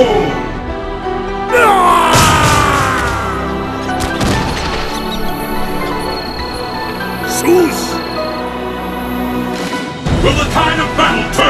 Zeus! Will the tide of battle turn?